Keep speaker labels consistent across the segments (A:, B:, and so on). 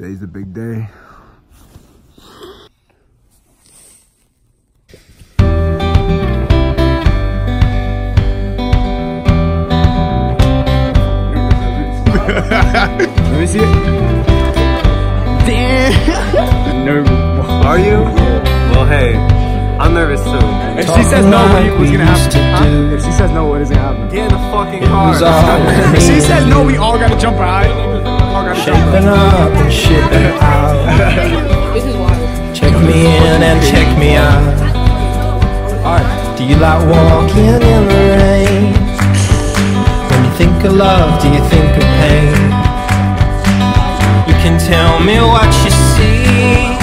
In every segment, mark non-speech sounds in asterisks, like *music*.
A: Today's a big day. *laughs* Let me see it. Damn. *laughs* Nervous. Are you?
B: Well, hey, I'm nervous too.
A: If she says no, what, what's gonna happen? Huh? If she says no, what is gonna happen?
B: Get in the fucking car.
A: Uh, *laughs* if she says no, we all gotta jump out.
C: Shipping up and shipping out.
D: This is wild.
C: Check me in and check me out. Alright. Do you like walking in the rain? When you think of love, do you think of pain? You can tell me what you see.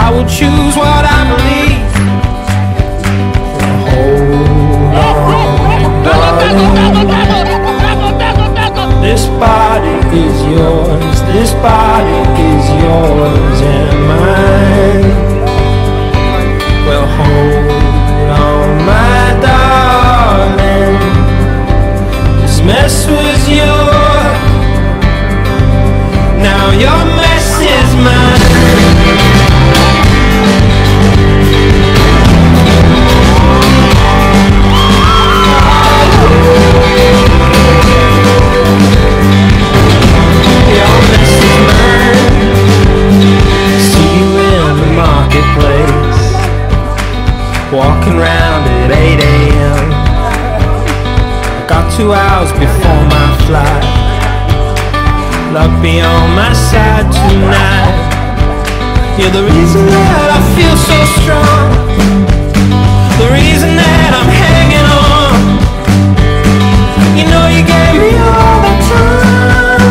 C: I will choose what I believe. Is yours, this body is yours and mine. Well, hold on, my darling. This mess was yours, now your walking round at 8 a.m. I got two hours before my flight. Luck be on my side tonight. You're the reason that I feel so strong.